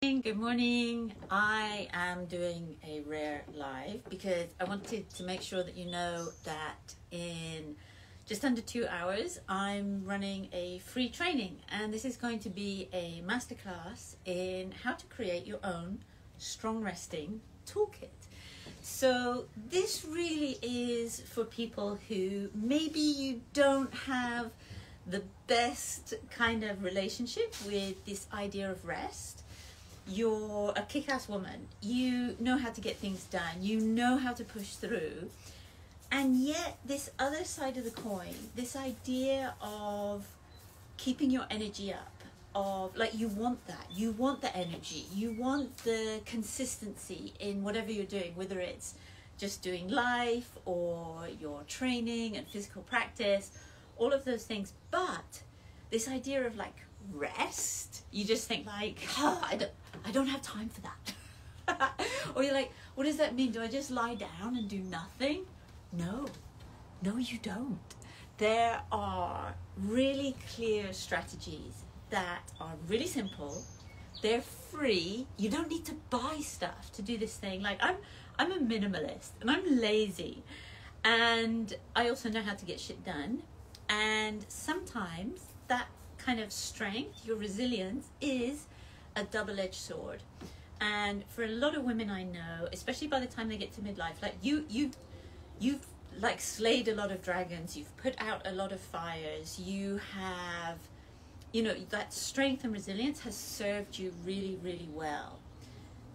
Good morning. I am doing a rare live because I wanted to make sure that you know that in just under two hours I'm running a free training, and this is going to be a masterclass in how to create your own strong resting toolkit. So, this really is for people who maybe you don't have the best kind of relationship with this idea of rest you're a kick-ass woman. You know how to get things done. You know how to push through. And yet this other side of the coin this idea of keeping your energy up of like you want that. You want the energy. You want the consistency in whatever you're doing whether it's just doing life or your training and physical practice all of those things. But this idea of like rest? You just think like oh, I, don't, I don't have time for that. Or you're like what does that mean? Do i just lie down and do nothing? No. No you don't. There are really clear strategies that are really simple. They're free. You don't need to buy stuff to do this thing. Like i'm i'm a minimalist and i'm lazy. And i also know how to get shit done. And sometimes that kind of strength, your resilience, is a double edged sword. And for a lot of women I know, especially by the time they get to midlife, like you, you, you've like slayed a lot of dragons. You've put out a lot of fires. You have, you know, that strength and resilience has served you really, really well.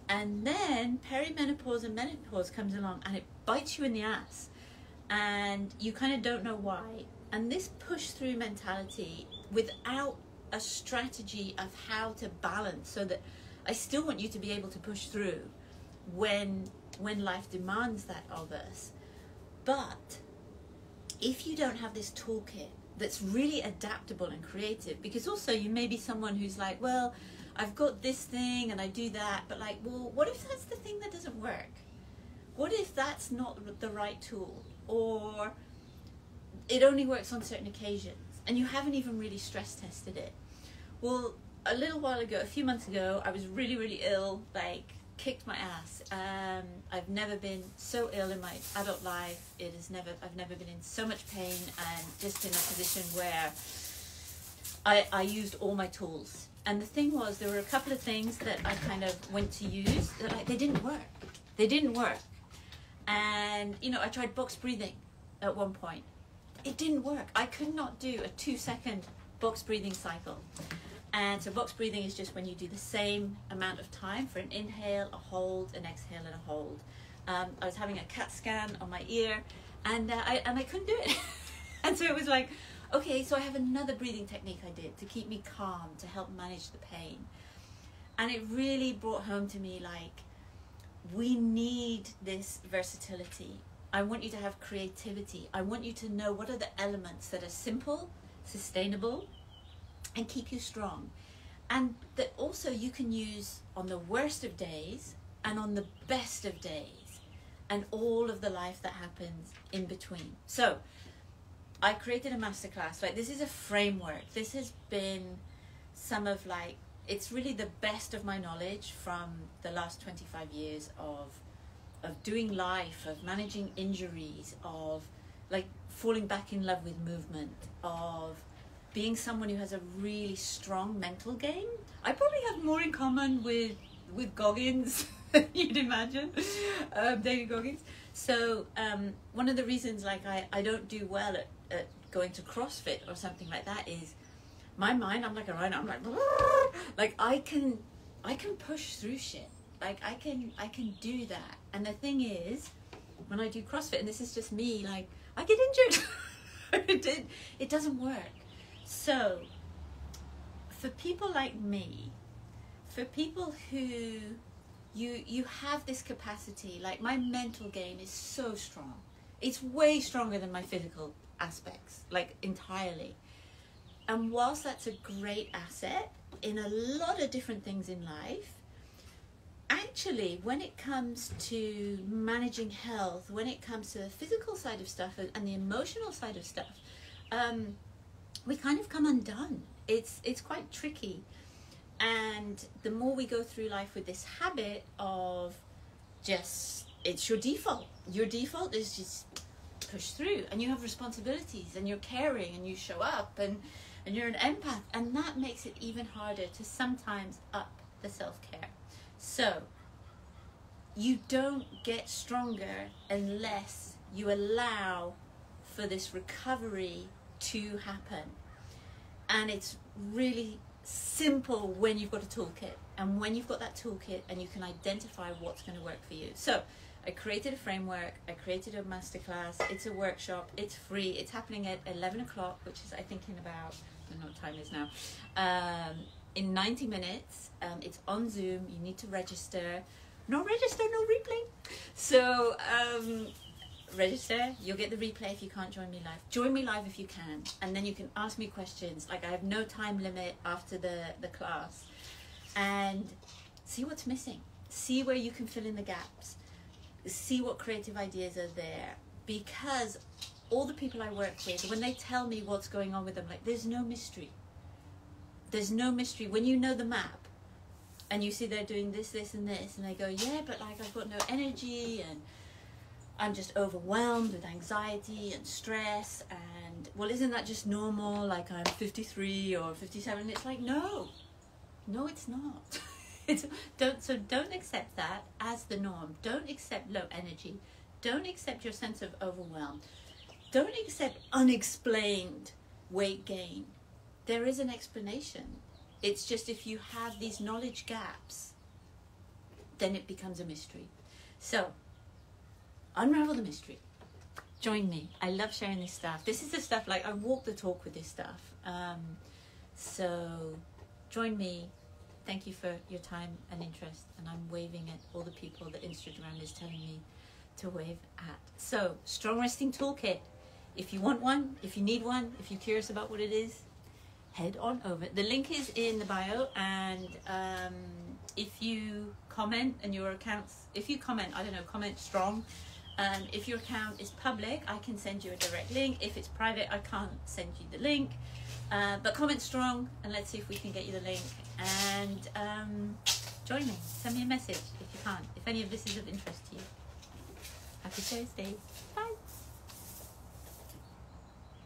And then perimenopause and menopause comes along, and it bites you in the ass, and you kind of don't know why. And this push through mentality without a strategy of how to balance so that I still want you to be able to push through when when life demands that of us. But if you don't have this toolkit that's really adaptable and creative, because also you may be someone who's like, well, I've got this thing and I do that, but like, well, what if that's the thing that doesn't work? What if that's not the right tool? Or it only works on certain occasions and you haven't even really stress tested it. Well, a little while ago, a few months ago, I was really, really ill, like kicked my ass. Um, I've never been so ill in my adult life. It is never, I've never been in so much pain and just in a position where I, I used all my tools. And the thing was, there were a couple of things that I kind of went to use that like they didn't work. They didn't work. And you know, I tried box breathing at one point, it didn't work. I could not do a two second box breathing cycle. And so box breathing is just when you do the same amount of time for an inhale, a hold, an exhale, and a hold. Um, I was having a CAT scan on my ear, and uh, I and I couldn't do it. and so it was like, okay, so I have another breathing technique I did to keep me calm, to help manage the pain. And it really brought home to me like, we need this versatility I want you to have creativity. I want you to know what are the elements that are simple, sustainable, and keep you strong. And that also you can use on the worst of days and on the best of days and all of the life that happens in between. So, I created a masterclass. Like, this is a framework. This has been some of like, it's really the best of my knowledge from the last 25 years of of doing life, of managing injuries, of like falling back in love with movement, of being someone who has a really strong mental game. I probably have more in common with with Goggins you'd imagine, um, David Goggins. So um, one of the reasons like I, I don't do well at, at going to CrossFit or something like that is my mind. I'm like a rhino. I'm like like I can I can push through shit like I can I can do that. And the thing is, when I do CrossFit, and this is just me, like I get injured. it, it, doesn't work. So for people like me, for people who you you have this capacity, like my mental game is so strong. It's way stronger than my physical aspects, like entirely. And whilst that's a great asset in a lot of different things in life, actually, when it comes to managing health, when it comes to the physical side of stuff and the emotional side of stuff, um, we kind of come undone. It's it's quite tricky, and the more we go through life with this habit of just it's your default. Your default is just push through and you have responsibilities and you're caring and you show up and and you're an empath. And that makes it even harder to sometimes up the self-care so you don't get stronger unless you allow for this recovery to happen. And it's really simple when you've got a toolkit. And when you've got that toolkit and you can identify what's going to work for you. So I created a framework, I created a masterclass, it's a workshop, it's free, it's happening at 11 o'clock, which is, I think, in about, I don't know what time is now, um, in 90 minutes. Um, it's on Zoom, you need to register. No register, no replay. So, um, register, you'll get the replay if you can't join me live. Join me live if you can, and then you can ask me questions. Like, I have no time limit after the, the class. And see what's missing, see where you can fill in the gaps see what creative ideas are there because all the people I work with, when they tell me what's going on with them, like there's no mystery. There's no mystery. When you know the map and you see they're doing this, this, and this, and they go, yeah, but like I've got no energy and I'm just overwhelmed with anxiety and stress. And well, isn't that just normal? Like I'm 53 or 57. And It's like, no, no, it's not. don't so don't accept that as the norm. Don't accept low energy. Don't accept your sense of overwhelm. Don't accept unexplained weight gain. There is an explanation. It's just if you have these knowledge gaps, then it becomes a mystery. So, unravel the mystery. Join me. I love sharing this stuff. This is the stuff like I walk the talk with this stuff. Um, so, join me thank you for your time and interest. And I'm waving at all the people that Instagram is telling me to wave at. So, Strong Resting Toolkit. If you want one, if you need one, if you're curious about what it is, head on over. The link is in the bio, and um, if you comment and your accounts, if you comment, I don't know, comment strong. Um, if your account is public, I can send you a direct link. If it's private, I can't send you the link. Uh, but comment strong and let's see if we can get you the link. And um, join me. Send me a message if you can't, if any of this is of interest to you. Happy Thursday.